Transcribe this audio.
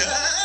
Yeah.